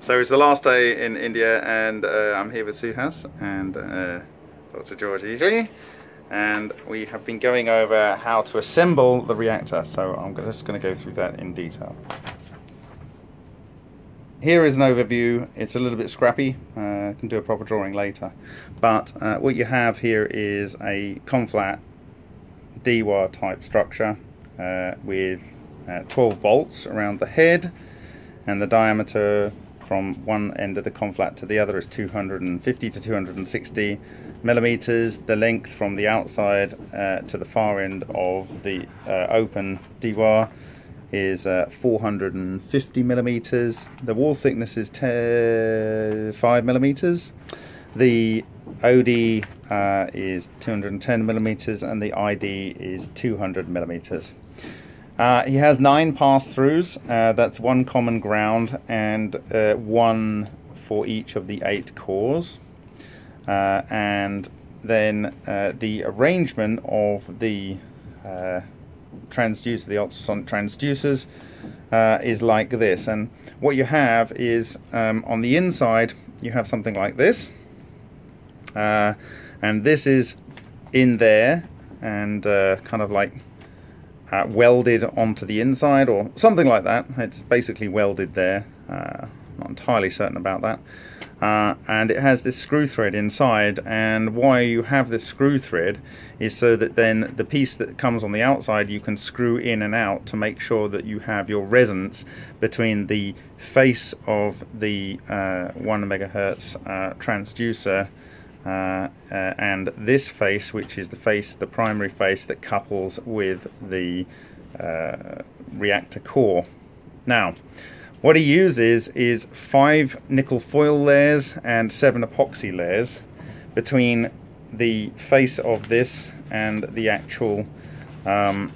So it's the last day in India and uh, I'm here with Suhas and uh, Dr. George Ely and we have been going over how to assemble the reactor so I'm just going to go through that in detail. Here is an overview, it's a little bit scrappy, uh, can do a proper drawing later but uh, what you have here is a conflat Dewar type structure uh, with uh, 12 bolts around the head and the diameter from one end of the conflat to the other is 250 to 260 millimeters. The length from the outside uh, to the far end of the uh, open Dewar is uh, 450 millimeters. The wall thickness is 5 millimeters. The OD uh, is 210 millimeters and the ID is 200 millimeters. Uh, he has nine pass-throughs. Uh, that's one common ground and uh, one for each of the eight cores. Uh, and then uh, the arrangement of the uh, transducer, the ultrasonic transducers, is like this. And what you have is um, on the inside, you have something like this. and this is in there and kind of like uh, welded onto the inside or something like that. It's basically welded there. Uh, not entirely certain about that. Uh, and it has this screw thread inside and why you have this screw thread is so that then the piece that comes on the outside you can screw in and out to make sure that you have your resonance between the face of the uh, 1 megahertz uh, transducer uh, uh, and this face which is the face the primary face that couples with the uh, reactor core. Now what he uses is five nickel foil layers and seven epoxy layers between the face of this and the actual um,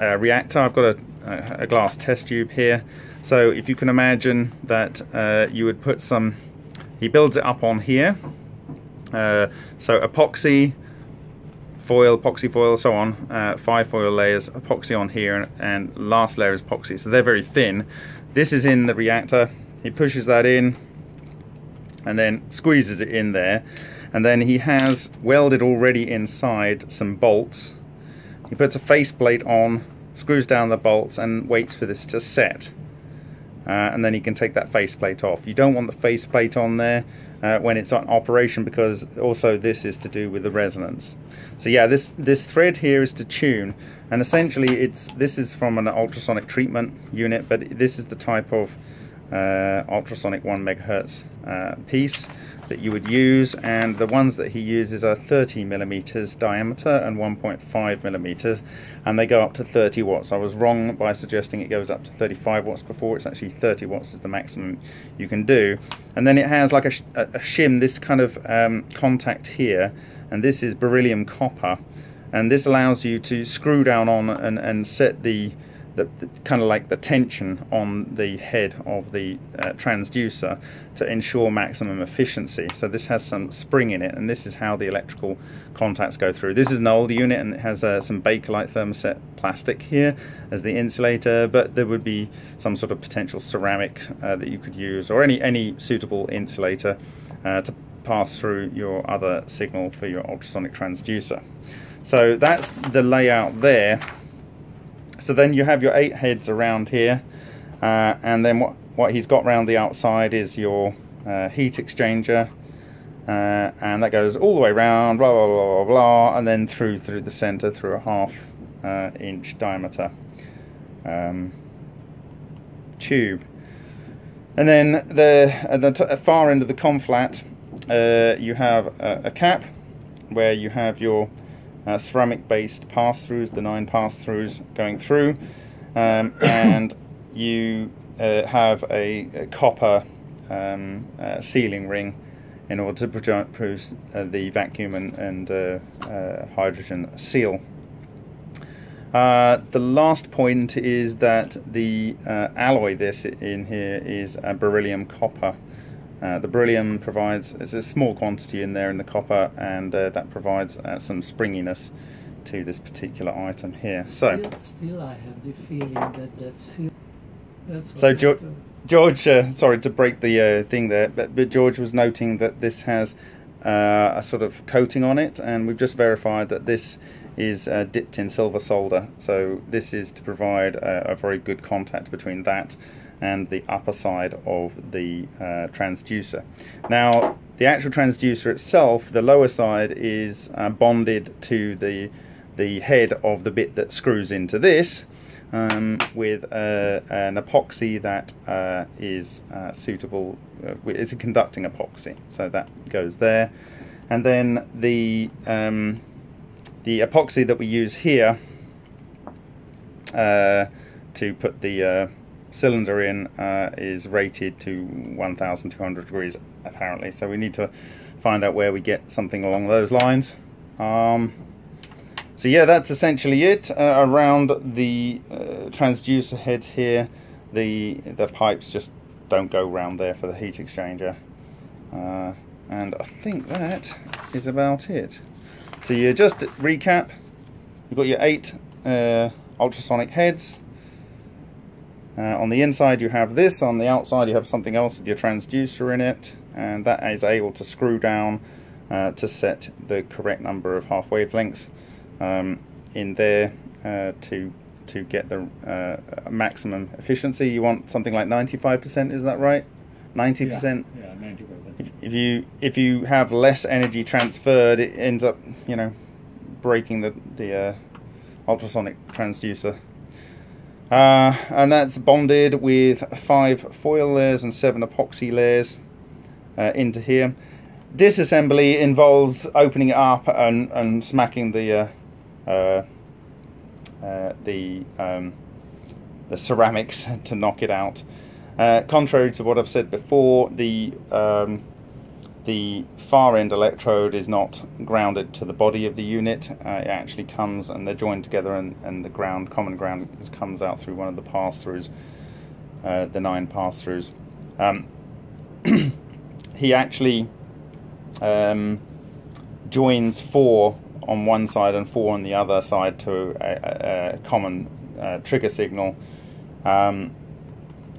uh, reactor. I've got a, a, glass test tube here. So if you can imagine that uh, you would put some he builds it up on here uh, so epoxy, foil, epoxy foil, so on, uh, five foil layers, epoxy on here, and, last layer is epoxy. So they're very thin. This is in the reactor. He pushes that in and then squeezes it in there. And then he has welded already inside some bolts. He puts a faceplate on, screws down the bolts and waits for this to set. Uh, and then you can take that faceplate off. You don't want the faceplate on there uh, when it's on operation because also this is to do with the resonance. So yeah, this this thread here is to tune, and essentially it's this is from an ultrasonic treatment unit, but this is the type of uh, ultrasonic one megahertz uh, piece that you would use and the ones that he uses are 30 millimeters diameter and 1.5 millimeters and they go up to 30 watts. I was wrong by suggesting it goes up to 35 watts before. It's actually 30 watts is the maximum you can do. And then it has like a, a shim this kind of um, contact here and this is beryllium copper. And this allows you to screw down on and, and set the the, the, kind of like the tension on the head of the uh, transducer to ensure maximum efficiency. So this has some spring in it and this is how the electrical contacts go through. This is an old unit and it has uh, some Bakelite thermoset plastic here as the insulator but there would be some sort of potential ceramic uh, that you could use or any, any suitable insulator uh, to pass through your other signal for your ultrasonic transducer. So that's the layout there so then you have your eight heads around here, uh, and then what, what he's got around the outside is your uh, heat exchanger, uh, and that goes all the way around, blah, blah, blah, blah, blah, and then through through the center through a half uh, inch diameter um, tube. And then the, at the far end of the conflat, uh, you have a, a cap where you have your uh, ceramic based pass-throughs, the nine pass-throughs going through, um, and you uh, have a, a copper um, uh, sealing ring in order to produce uh, the vacuum and, and uh, uh, hydrogen seal. the last point is that the alloy this in here is a beryllium copper. Uh, the beryllium provides, there's a small quantity in there in the copper and uh, that provides uh, some springiness to this particular item here. So, still, still I have the feeling that that That's So what Jo- it, uh, George, uh, sorry to break the uh, thing there, but, but George was noting that this has uh, a sort of coating on it, and we've just verified that this is uh, dipped in silver solder. So this is to provide a, a very good contact between that and the upper side of the uh, transducer. Now, the actual transducer itself, the lower side is uh, bonded to the the head of the bit that screws into this um, with uh, an epoxy that uh, is uh, suitable. It's a conducting epoxy, so that goes there. And then the um, the epoxy that we use here uh, to put the uh, cylinder in uh, is rated to 1,200 degrees apparently. So we need to find out where we get something along those lines. Um, so yeah, that's essentially it. Uh, around the uh, transducer heads here, the the pipes just don't go round there for the heat exchanger. Uh, and I think that is about it. So you just recap. You've got your eight uh, ultrasonic heads. Uh, on the inside you have this, on the outside you have something else with your transducer in it, and that is able to screw down uh, to set the correct number of half wavelengths um, in there uh, to to get the uh, maximum efficiency. You want something like 95%, is that right? 90%? Yeah, yeah 95 If, you if you have less energy transferred, it ends up you know breaking the the uh, ultrasonic transducer. Uh, and that's bonded with five foil layers and seven epoxy layers uh, into here. Disassembly involves opening it up and, and smacking the uh, uh, uh, the um, the ceramics to knock it out. Contrary to what I've said before, the um, the far end electrode is not grounded to the body of the unit. Uh, it actually comes and they're joined together, and, and the ground, common ground, is, comes out through one of the pass throughs, uh, the nine pass throughs. Um, he actually um, joins four on one side and four on the other side to a, a, a common uh, trigger signal. Um,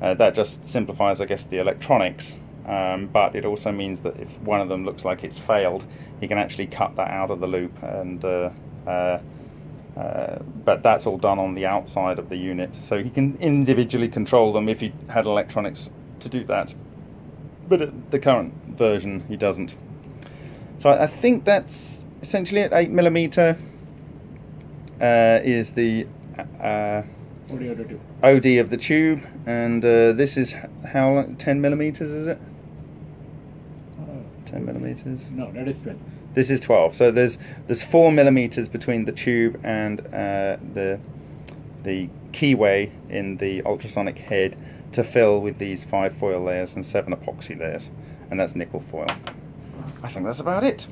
uh, that just simplifies, I guess, the electronics. Um, but it also means that if one of them looks like it's failed, he can actually cut that out of the loop. And uh, uh, uh, but that's all done on the outside of the unit, so he can individually control them if he had electronics to do that. But the current version, he doesn't. So I think that's essentially it. Eight millimeter uh, is the uh, What do you have to do? OD of the tube, and uh, this is how long? Ten millimeters, is it? Uh, Ten millimeters. no, that is 12. This is twelve. So there's there's four millimeters between the tube and uh, the the keyway in the ultrasonic head to fill with these five foil layers and seven epoxy layers, and that's nickel foil. I think that's about it.